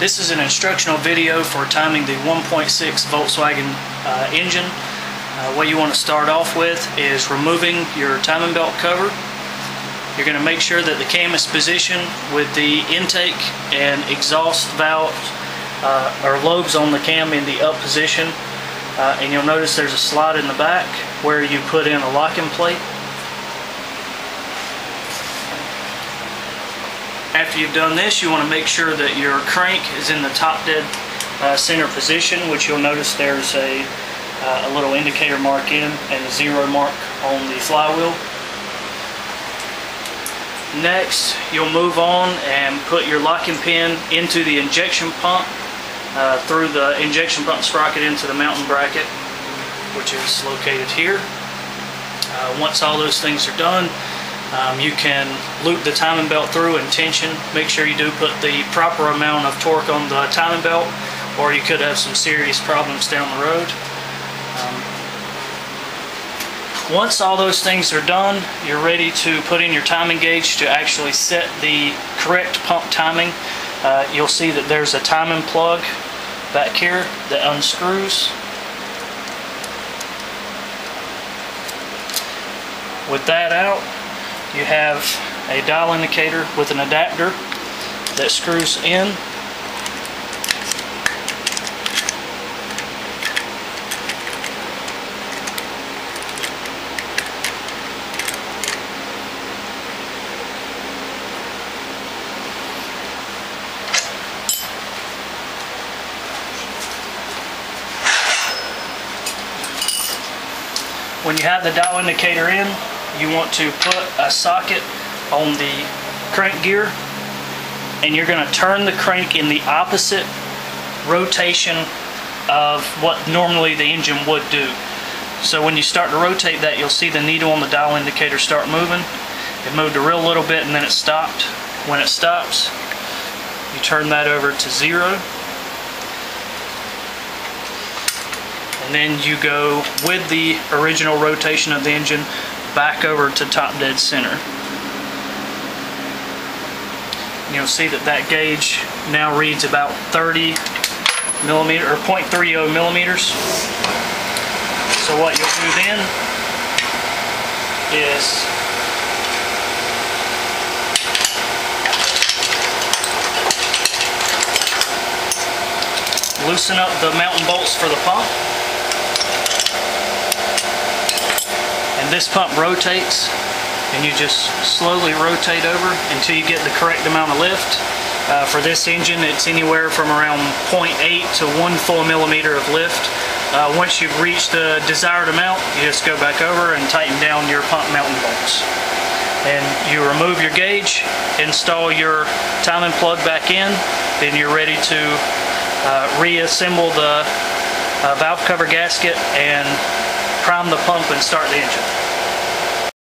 This is an instructional video for timing the 1.6 Volkswagen uh, engine. Uh, what you want to start off with is removing your timing belt cover. You're going to make sure that the cam is positioned with the intake and exhaust valves uh, or lobes on the cam in the up position. Uh, and you'll notice there's a slot in the back where you put in a locking plate. After you've done this, you want to make sure that your crank is in the top dead uh, center position, which you'll notice there's a, uh, a little indicator mark in and a zero mark on the flywheel. Next, you'll move on and put your locking pin into the injection pump uh, through the injection pump sprocket into the mounting bracket, which is located here. Uh, once all those things are done, um, you can loop the timing belt through and tension. Make sure you do put the proper amount of torque on the timing belt or you could have some serious problems down the road. Um, once all those things are done, you're ready to put in your timing gauge to actually set the correct pump timing. Uh, you'll see that there's a timing plug back here that unscrews. With that out, you have a dial indicator with an adapter that screws in. When you have the dial indicator in, you want to put a socket on the crank gear and you're going to turn the crank in the opposite rotation of what normally the engine would do. So when you start to rotate that, you'll see the needle on the dial indicator start moving. It moved a real little bit and then it stopped. When it stops, you turn that over to zero. And then you go with the original rotation of the engine back over to top dead center. You'll see that that gauge now reads about 30 millimeter or 0.30 millimeters. So what you'll do then is loosen up the mounting bolts for the pump this pump rotates and you just slowly rotate over until you get the correct amount of lift. Uh, for this engine it's anywhere from around 0.8 to 1 full millimeter of lift. Uh, once you've reached the desired amount you just go back over and tighten down your pump mounting bolts. And you remove your gauge, install your timing plug back in, then you're ready to uh, reassemble the uh, valve cover gasket and prime the pump and start the engine.